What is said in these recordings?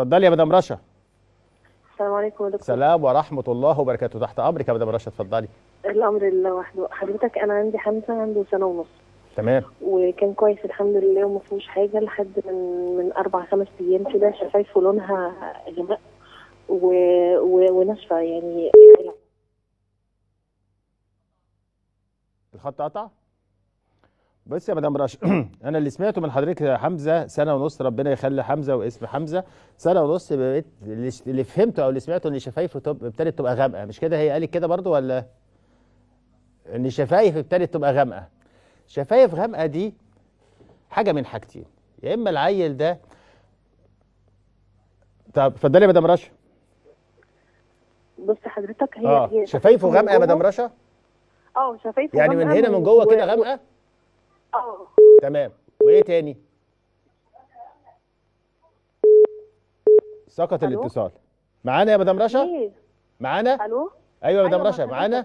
اتفضلي يا مدام رشا. السلام عليكم يا دكتور. سلام ورحمة الله وبركاته. تحت أمرك يا مدام رشا اتفضلي. الأمر لله وحده. حضرتك أنا عندي حمزه عنده سنة ونص. تمام. وكان كويس الحمد لله وما فيهوش حاجة لحد من من أربع خمس أيام كده شفايفه لونها غماء و... و... وناشفة يعني. الخط قطع؟ بص يا مدام رشا أنا اللي سمعته من حضرتك يا حمزة سنة ونص ربنا يخلي حمزة واسم حمزة. سنة ونص بقيت اللي فهمته أو اللي سمعته إن شفايفه ابتدت تبقى غامقة. مش كده هي قالت كده برضو ولا؟ إن الشفايف ابتدت تبقى غامقة. شفايف غامقة دي حاجة من حاجتين. يا إما العيل ده طب اتفضلي يا مدام رشا. بص حضرتك هي آه هي شفايفه غامقة يا مدام رشا؟ آه شفايفه يعني من هنا من جوه كده غامقة؟ آه تمام. وإيه تاني؟ سقط؟ الاتصال. معانا يا مدام رشا؟ معانا؟ ألو؟ أيوه يا مدام أيوة، رشا مع معانا.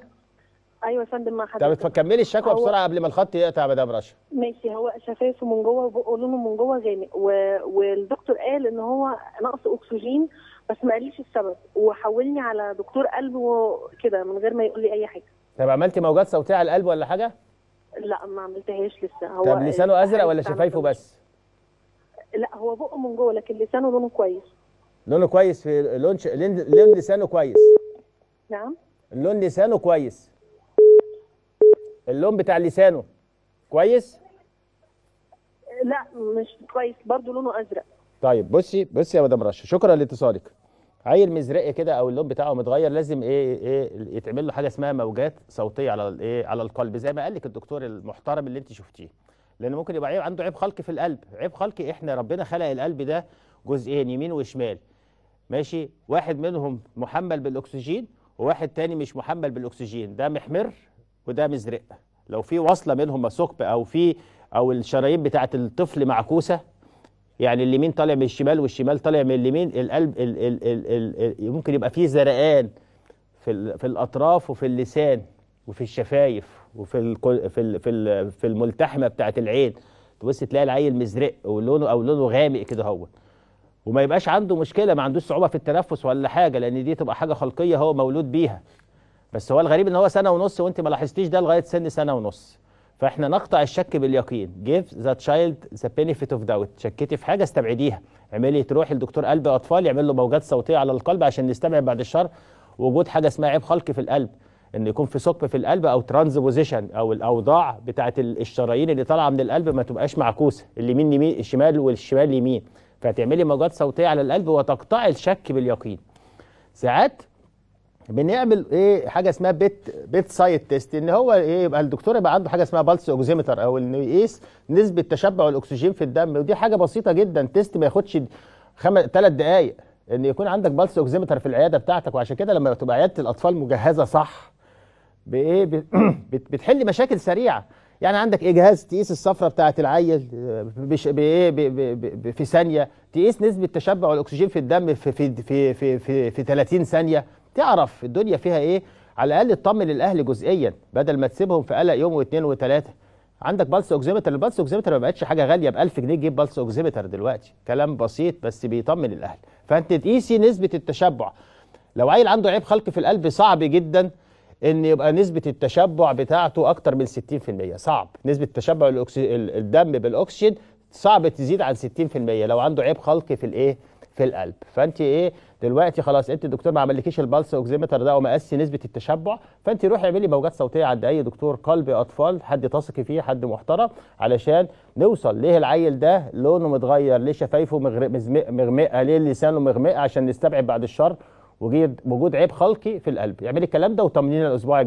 أيوه يا فندم مع طب حضرتك. كملي الشكوى هو- بسرعة قبل ما الخط يقطع يا مدام رشا. ماشي هو شفايفه من جوه وبقه لونه من جوه غامق. و... والدكتور قال إن هو نقص أكسجين بس ما قاليش السبب. وحولني على دكتور قلب وكده من غير ما يقول لي أي حاجة. طب عملتي موجات صوتية على القلب ولا حاجة؟ لا ما عملتهاش لسه. هو طب لسانه أزرق ولا شفايفه بس؟ لا هو بقه من جوه لكن لسانه لونه كويس. لونه كويس في لون ش... لون لسانه كويس. نعم. اللون لسانه كويس. اللون بتاع لسانه كويس؟ لا مش كويس برضو لونه أزرق. طيب بصي بصي يا مدام رشا شكرا لاتصالك. عيل مزرق كده أو اللون بتاعه متغير لازم إيه إيه يتعمل له حاجة اسمها موجات صوتية على الايه على القلب زي ما قال لك الدكتور المحترم اللي انت شفتيه. لأن ممكن يبقى عيب عنده عيب خلقي في القلب. عيب خلقي إحنا ربنا خلق القلب ده جزئين يمين وشمال. ماشي؟ واحد منهم محمل بالأكسجين وواحد تاني مش محمل بالأكسجين. ده محمر وده مزرق. لو في وصلة منهم ثقب أو في أو الشرايين بتاعت الطفل معكوسة يعني اليمين طالع من الشمال والشمال طالع من اليمين القلب ال ال ال ال ال ممكن يبقى فيه زرقان في في الأطراف وفي اللسان وفي الشفايف وفي ال في ال في, ال في الملتحمة بتاعه العين. تبص تلاقي العيل مزرق ولونه أو لونه غامق كده هو. وما يبقاش عنده مشكلة ما عندوش صعوبة في التنفس ولا حاجة لأن دي تبقى حاجة خلقية هو مولود بيها. بس هو الغريب إن هو سنة ونص وأنت ما لاحظتيش ده لغاية سن سنة ونص. فاحنا نقطع الشك باليقين. Give the child the benefit of doubt. شكيتي في حاجة استبعديها. اعملي تروحي لدكتور قلب أطفال يعمل له موجات صوتية على القلب عشان نستبعد بعد الشر. وجود حاجة اسمها عيب خلقي في القلب. إن يكون في ثقب في القلب أو ترانزبوزيشن أو الأوضاع بتاعه الشرايين اللي طالعة من القلب ما تبقاش معكوسة. اليمين يمين الشمال والشمال يمين. فتعملي موجات صوتية على القلب وتقطعي الشك باليقين. ساعات بنعمل إيه حاجة اسمها bed bedside test إن هو إيه يبقى الدكتور يبقى عنده حاجة اسمها pulse oximeter أو انه يقيس نسبة تشبع الأكسجين في الدم ودي حاجة بسيطة جدا test ما ياخدش خمس ثلاث دقائق إن يكون عندك pulse oximeter في العيادة بتاعتك وعشان كده لما تبقى عيادة الأطفال مجهزة صح بإيه بت- بتحل مشاكل سريعة. يعني عندك إيه جهاز تقيس الصفرة بتاعه العيل بش- بإيه في ثانية تقيس نسبة تشبع الأكسجين في الدم في في في في في, في 30 ثانية. تعرف الدنيا فيها إيه؟ على الأقل تطمن الاهل جزئيا بدل ما تسيبهم في قلق يوم واثنين وثلاثة. عندك pulse oximeter ال pulse oximeter ما بقتش حاجة غالية ب 1000 جنيه تجيب pulse oximeter دلوقتي. كلام بسيط بس بيطمن الاهل فأنت تقيسي نسبة التشبع. لو عيل عنده عيب خلقي في القلب صعب جدا إن يبقى نسبة التشبع بتاعته أكتر من 60% صعب. نسبة تشبع الدم بالاكسجين صعب تزيد عن 60% لو عنده عيب خلقي في الإيه؟ في القلب. فأنت إيه دلوقتي خلاص أنت الدكتور ما عملكيش ال pulse oximeter ده ومقاسي نسبة التشبع فأنت روحي اعملي موجات صوتية عند أي دكتور قلب أطفال حد تثقي فيه حد محترم علشان نوصل ليه العيل ده لونه متغير ليه شفايفه مغمقة ليه لسانه مغمقة عشان نستبعد بعد الشر وجود عيب خلقي في القلب. اعملي الكلام ده وطمنينا الأسبوع